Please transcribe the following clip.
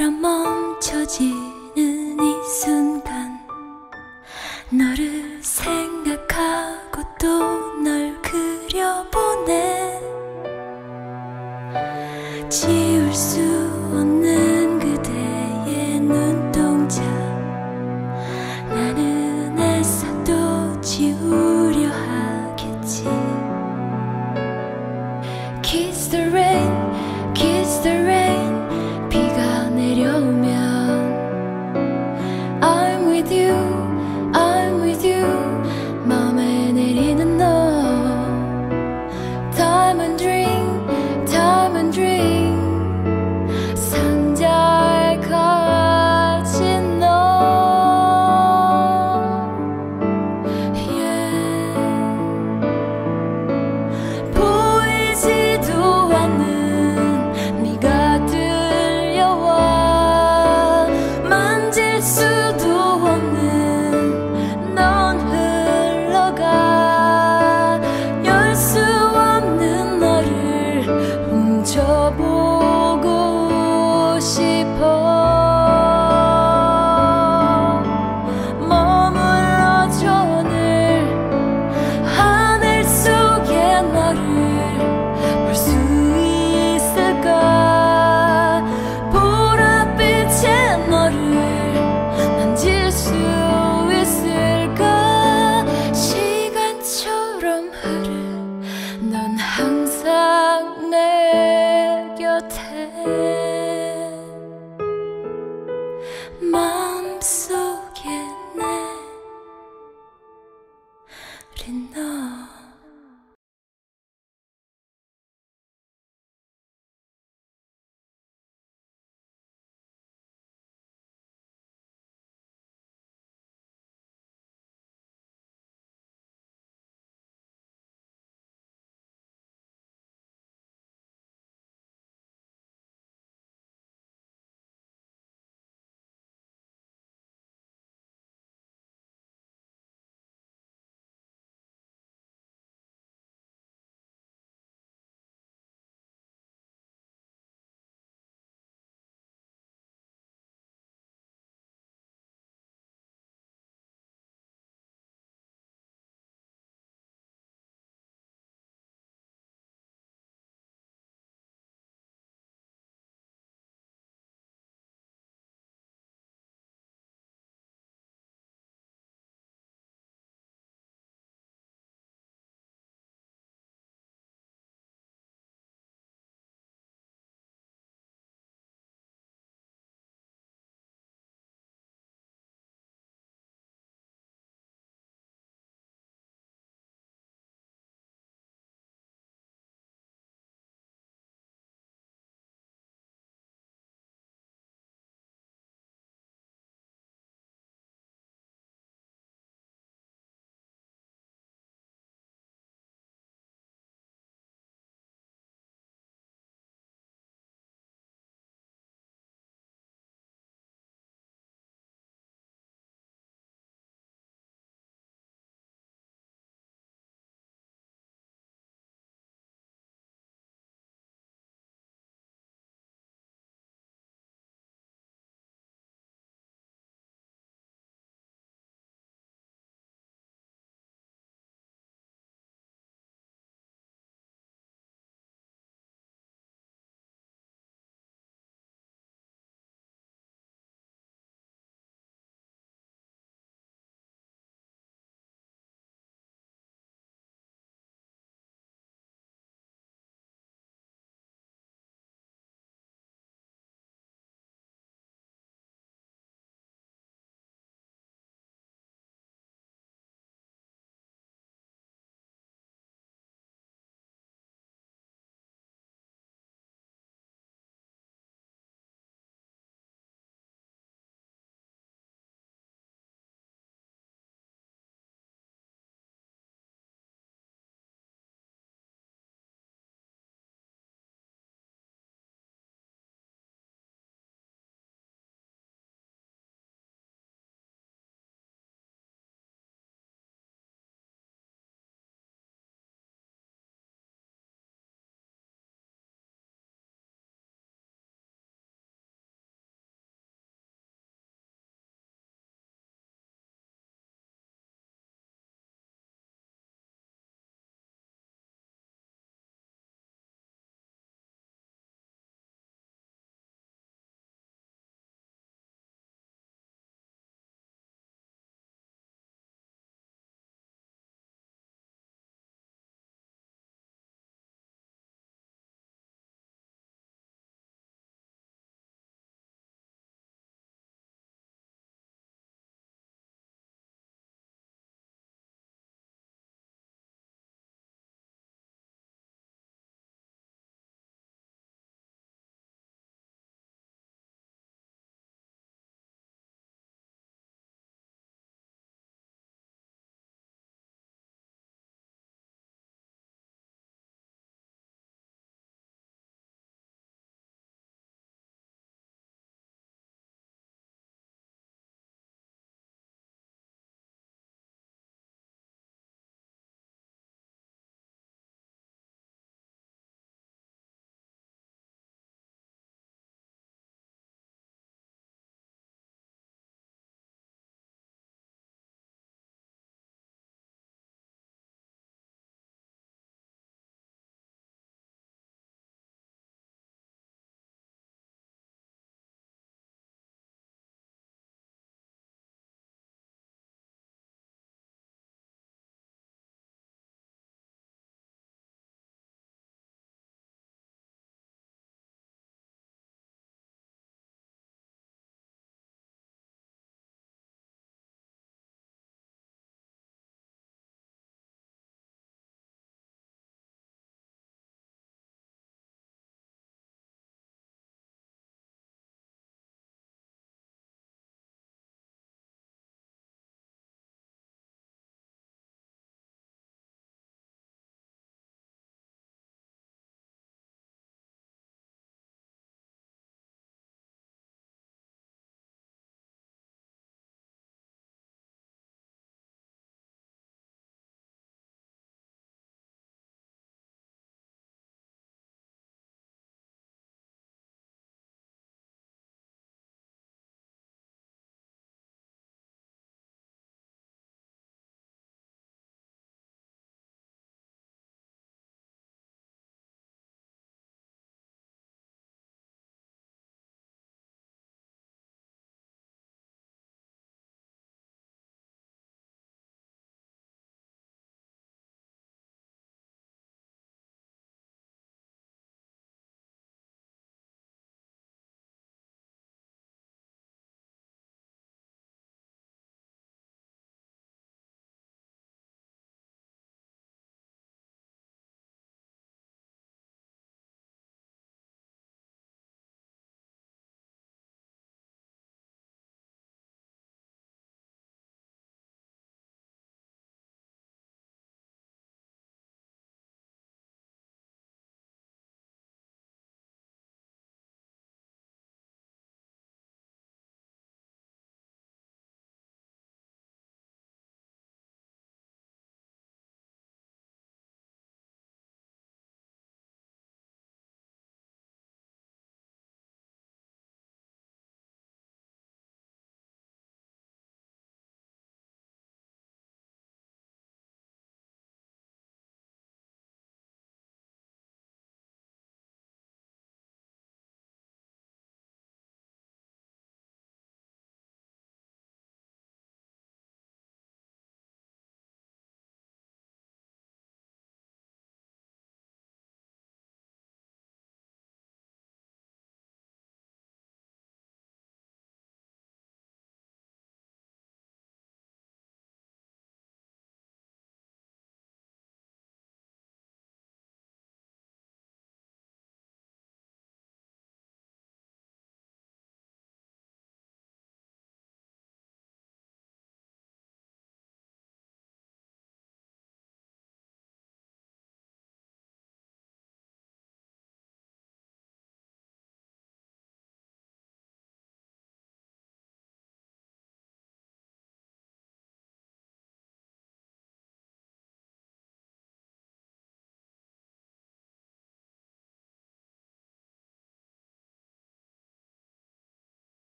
그럼 멈춰지는 이 순간 너를